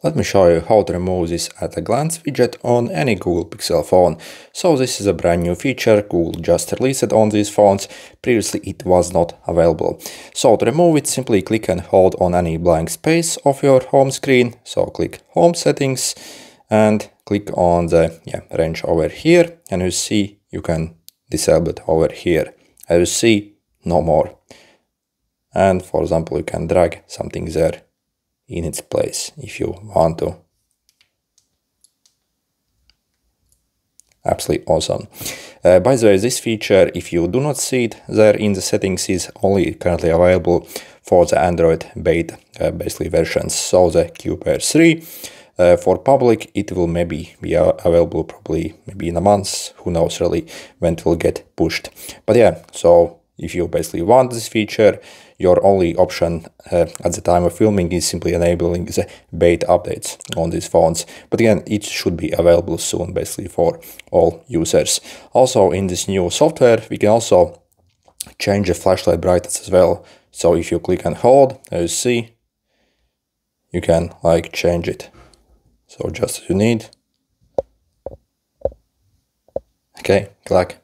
Let me show you how to remove this at a glance widget on any Google Pixel phone. So this is a brand new feature, Google just released it on these phones, previously it was not available. So to remove it, simply click and hold on any blank space of your home screen. So click Home Settings and click on the yeah, range over here and you see you can disable it over here. As you see, no more. And for example, you can drag something there in its place if you want to. Absolutely awesome. Uh, by the way, this feature, if you do not see it there in the settings, is only currently available for the Android beta uh, basically versions, so the QPR 3. Uh, for public, it will maybe be available probably maybe in a month, who knows really when it will get pushed. But yeah, so if you basically want this feature, your only option uh, at the time of filming is simply enabling the beta updates on these phones. But again, it should be available soon basically for all users. Also in this new software, we can also change the flashlight brightness as well. So if you click and hold, as you see, you can like change it. So just as you need. Okay, click